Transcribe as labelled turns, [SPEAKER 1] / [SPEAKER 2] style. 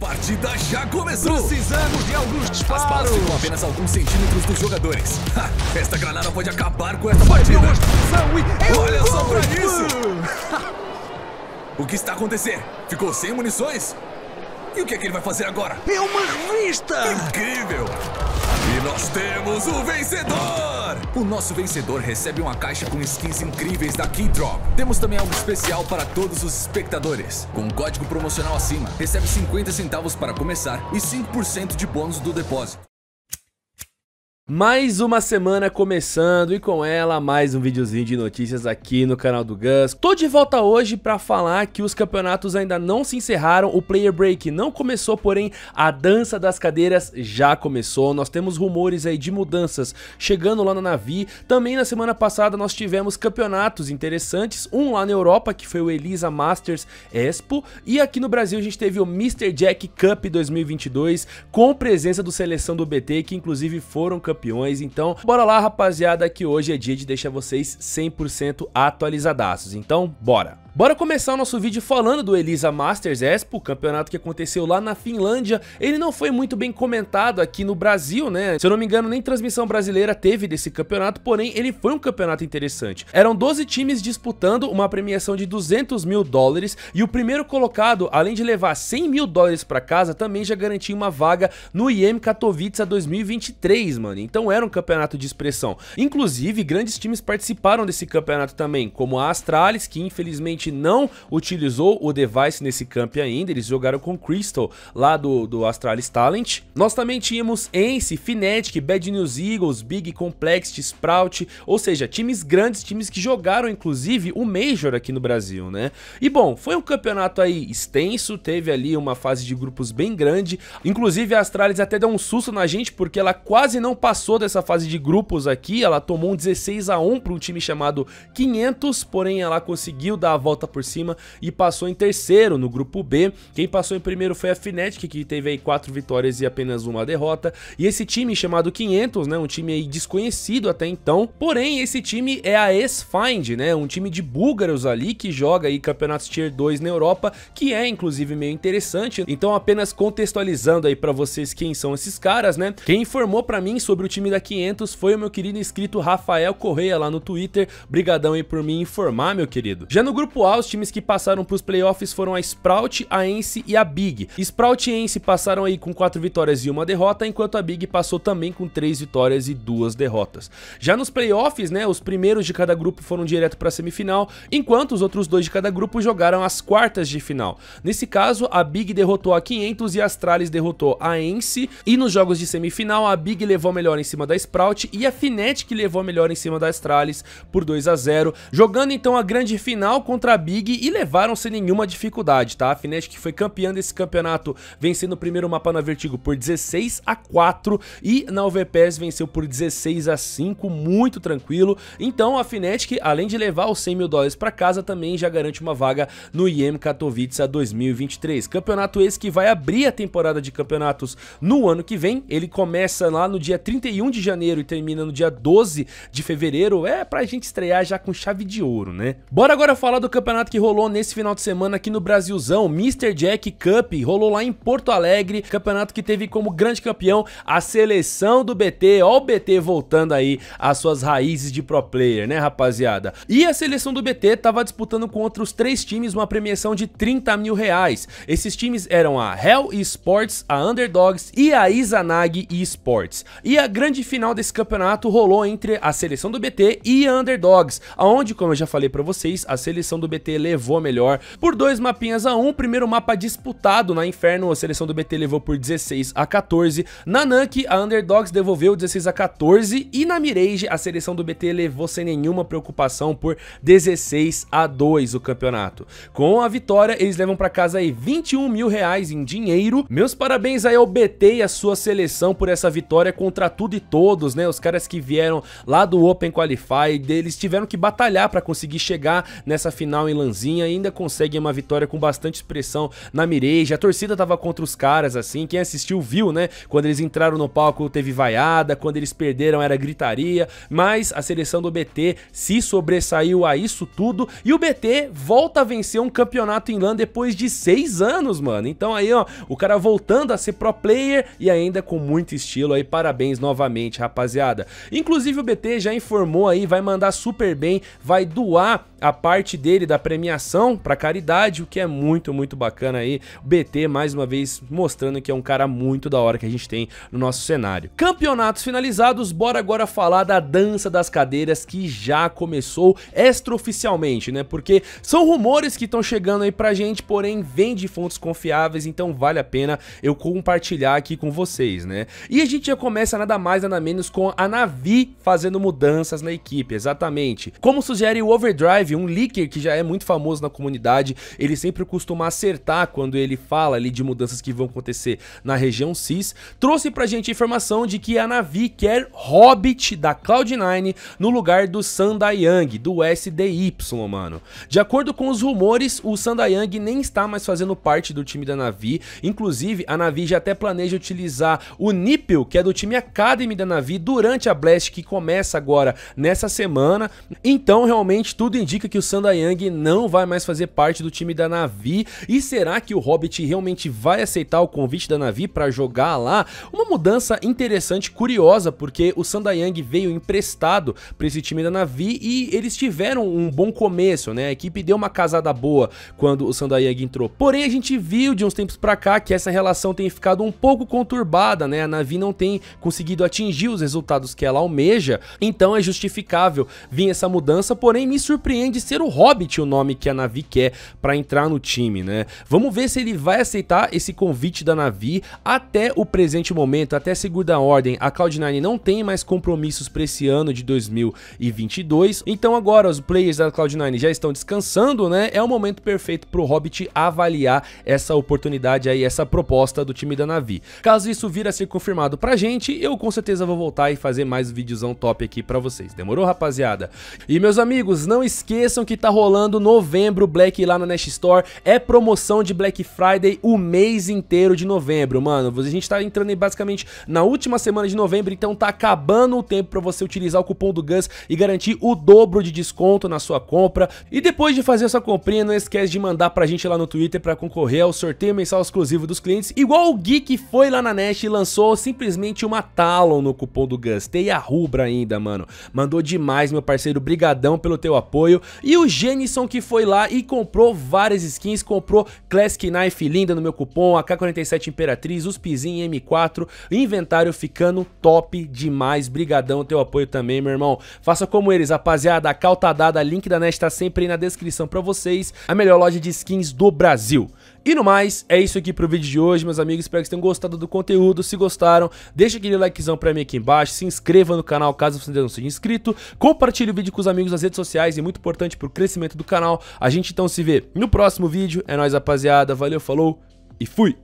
[SPEAKER 1] Partida já começou!
[SPEAKER 2] Precisamos de alguns
[SPEAKER 1] As
[SPEAKER 2] disparos!
[SPEAKER 1] balas ficam apenas alguns centímetros dos jogadores. Ha, esta granada pode acabar com essa partida. Olha só pra isso! O que está acontecendo? Ficou sem munições? E o que é que ele vai fazer agora?
[SPEAKER 2] É uma revista!
[SPEAKER 1] Incrível! E nós temos o vencedor! O nosso vencedor recebe uma caixa com skins incríveis da Keydrop. Temos também algo especial para todos os espectadores. Com um código promocional acima, recebe 50 centavos para começar e 5% de bônus do depósito.
[SPEAKER 3] Mais uma semana começando e com ela mais um videozinho de notícias aqui no canal do Gus. Tô de volta hoje pra falar que os campeonatos ainda não se encerraram, o Player Break não começou, porém a dança das cadeiras já começou. Nós temos rumores aí de mudanças chegando lá na Navi. Também na semana passada nós tivemos campeonatos interessantes, um lá na Europa que foi o Elisa Masters Expo e aqui no Brasil a gente teve o Mr. Jack Cup 2022 com presença do Seleção do BT que inclusive foram campeões campeões. Então, bora lá, rapaziada, que hoje é dia de deixar vocês 100% atualizadaços. Então, bora! Bora começar o nosso vídeo falando do Elisa Masters Expo, campeonato que aconteceu lá na Finlândia. Ele não foi muito bem comentado aqui no Brasil, né? Se eu não me engano, nem transmissão brasileira teve desse campeonato, porém ele foi um campeonato interessante. Eram 12 times disputando uma premiação de 200 mil dólares e o primeiro colocado, além de levar 100 mil dólares para casa, também já garantia uma vaga no IEM Katowice 2023, mano. Então era um campeonato de expressão. Inclusive, grandes times participaram desse campeonato também, como a Astralis, que infelizmente não utilizou o device nesse camp ainda, eles jogaram com Crystal lá do, do Astralis Talent. Nós também tínhamos Ence, Fnatic, Bad News Eagles, Big Complexity, Sprout, ou seja, times grandes, times que jogaram inclusive o Major aqui no Brasil, né? E bom, foi um campeonato aí extenso, teve ali uma fase de grupos bem grande, inclusive a Astralis até deu um susto na gente porque ela quase não passou dessa fase de grupos aqui, ela tomou um 16 a 1 para um time chamado 500, porém ela conseguiu dar a volta por cima e passou em terceiro no grupo B. Quem passou em primeiro foi a Fnatic, que teve aí quatro vitórias e apenas uma derrota. E esse time chamado 500, né, um time aí desconhecido até então. Porém, esse time é a S-Find, né, um time de búlgaros ali que joga aí campeonatos Tier 2 na Europa, que é inclusive meio interessante. Então, apenas contextualizando aí para vocês quem são esses caras, né? Quem informou para mim sobre o time da 500 foi o meu querido inscrito Rafael Correia lá no Twitter. Brigadão aí por me informar, meu querido. Já no grupo A, os times que passaram para os playoffs foram a Sprout, a Ence e a Big. Sprout e Ence passaram aí com 4 vitórias e uma derrota, enquanto a Big passou também com 3 vitórias e 2 derrotas. Já nos playoffs, né, os primeiros de cada grupo foram direto para a semifinal, enquanto os outros dois de cada grupo jogaram as quartas de final. Nesse caso, a Big derrotou a 500 e a Astralis derrotou a Ence, e nos jogos de semifinal, a Big levou melhor em cima da Sprout e a Fnatic levou melhor em cima da Astralis por 2 a 0, jogando então a grande final contra a Big e levaram sem nenhuma dificuldade, tá? A Fnatic foi campeã desse campeonato, vencendo o primeiro mapa na Vertigo por 16 a 4 e na UVPS venceu por 16 a 5, muito tranquilo. Então a Fnatic, além de levar os 100 mil dólares para casa, também já garante uma vaga no IEM Katowice 2023. Campeonato esse que vai abrir a temporada de campeonatos no ano que vem. Ele começa lá no dia 31 de janeiro e termina no dia 12 de fevereiro. É pra gente estrear já com chave de ouro, né? Bora agora falar do campeonato que rolou nesse final de semana aqui no Brasilzão, Mr. Jack Cup, rolou lá em Porto Alegre, campeonato que teve como grande campeão a seleção do BT, ó o BT voltando aí às suas raízes de pro player, né rapaziada? E a seleção do BT tava disputando com outros três times uma premiação de 30 mil reais. Esses times eram a Hell Esports, a Underdogs e a Izanagi Esports. E a grande final desse campeonato rolou entre a seleção do BT e a Underdogs, aonde, como eu já falei pra vocês, a seleção do BT levou melhor por dois mapinhas a um. Primeiro mapa disputado na Inferno, a seleção do BT levou por 16 a 14. Na Nank, a Underdogs devolveu 16 a 14 e na Mirage, a seleção do BT levou sem nenhuma preocupação por 16 a 2 o campeonato. Com a vitória, eles levam pra casa aí 21 mil reais em dinheiro. Meus parabéns aí ao BT e a sua seleção por essa vitória contra tudo e todos, né? Os caras que vieram lá do Open Qualify, eles tiveram que batalhar pra conseguir chegar nessa final final em Lanzinha, ainda conseguem uma vitória com bastante expressão na Mirage. A torcida tava contra os caras, assim, quem assistiu viu, né? Quando eles entraram no palco teve vaiada, quando eles perderam era gritaria, mas a seleção do BT se sobressaiu a isso tudo e o BT volta a vencer um campeonato em LAN depois de seis anos, mano. Então aí, ó, o cara voltando a ser pro player e ainda com muito estilo aí, parabéns novamente, rapaziada. Inclusive o BT já informou aí, vai mandar super bem, vai doar a parte dele da premiação para caridade, o que é muito, muito bacana aí. O BT, mais uma vez, mostrando que é um cara muito da hora que a gente tem no nosso cenário. Campeonatos finalizados, bora agora falar da dança das cadeiras que já começou extraoficialmente, né? Porque são rumores que estão chegando aí pra gente, porém vem de fontes confiáveis, então vale a pena eu compartilhar aqui com vocês, né? E a gente já começa nada mais nada menos com a Navi fazendo mudanças na equipe, exatamente. Como sugere o Overdrive um leaker que já é muito famoso na comunidade, ele sempre costuma acertar quando ele fala ali de mudanças que vão acontecer na região CIS, trouxe pra gente a informação de que a Navi quer Hobbit da Cloud9 no lugar do Sandayang, do SDY, mano. De acordo com os rumores, o Sandayang nem está mais fazendo parte do time da Navi, inclusive a Navi já até planeja utilizar o Nipple, que é do time Academy da Navi, durante a Blast que começa agora nessa semana, então realmente tudo indica que o Sandayang não vai mais fazer parte do time da Navi. E será que o Hobbit realmente vai aceitar o convite da Navi para jogar lá? Uma mudança interessante, curiosa, porque o Sandayang veio emprestado para esse time da Navi e eles tiveram um bom começo, né? A equipe deu uma casada boa quando o Sandayang entrou. Porém, a gente viu de uns tempos para cá que essa relação tem ficado um pouco conturbada, né? A Navi não tem conseguido atingir os resultados que ela almeja, então é justificável vir essa mudança, porém me surpreende de ser o Hobbit o nome que a Navi quer para entrar no time, né? Vamos ver se ele vai aceitar esse convite da Navi até o presente momento, até segunda ordem. A Cloud9 não tem mais compromissos para esse ano de 2022, então agora os players da Cloud9 já estão descansando, né? É o momento perfeito para o Hobbit avaliar essa oportunidade aí, essa proposta do time da Navi. Caso isso vir a ser confirmado pra gente, eu com certeza vou voltar e fazer mais videozão top aqui para vocês. Demorou, rapaziada? E meus amigos, não esqueçam que tá rolando novembro Black lá na Nest Store. É promoção de Black Friday o mês inteiro de novembro, mano. A gente tá entrando aí basicamente na última semana de novembro, então tá acabando o tempo para você utilizar o cupom do Gus e garantir o dobro de desconto na sua compra. E depois de fazer sua comprinha, não esquece de mandar pra gente lá no Twitter para concorrer ao sorteio mensal exclusivo dos clientes. Igual o que foi lá na Nest e lançou simplesmente uma Talon no cupom do Gus. Tem a rubra ainda, mano. Mandou demais, meu parceiro. Brigadão pelo teu apoio. E o Genison que foi lá e comprou várias skins, comprou Classic Knife linda no meu cupom, AK-47 Imperatriz, os Pizinho M4, inventário ficando top demais. Brigadão, teu apoio também, meu irmão. Faça como eles, rapaziada, a cal tá dada, link da net tá sempre aí na descrição pra vocês. A melhor loja de skins do Brasil. E no mais, é isso aqui pro vídeo de hoje, meus amigos. Espero que vocês tenham gostado do conteúdo. Se gostaram, deixa aquele likezão pra mim aqui embaixo. Se inscreva no canal caso você ainda não seja inscrito. Compartilhe o vídeo com os amigos nas redes sociais. É muito importante pro crescimento do canal. A gente então se vê no próximo vídeo. É nóis, rapaziada. Valeu, falou e fui!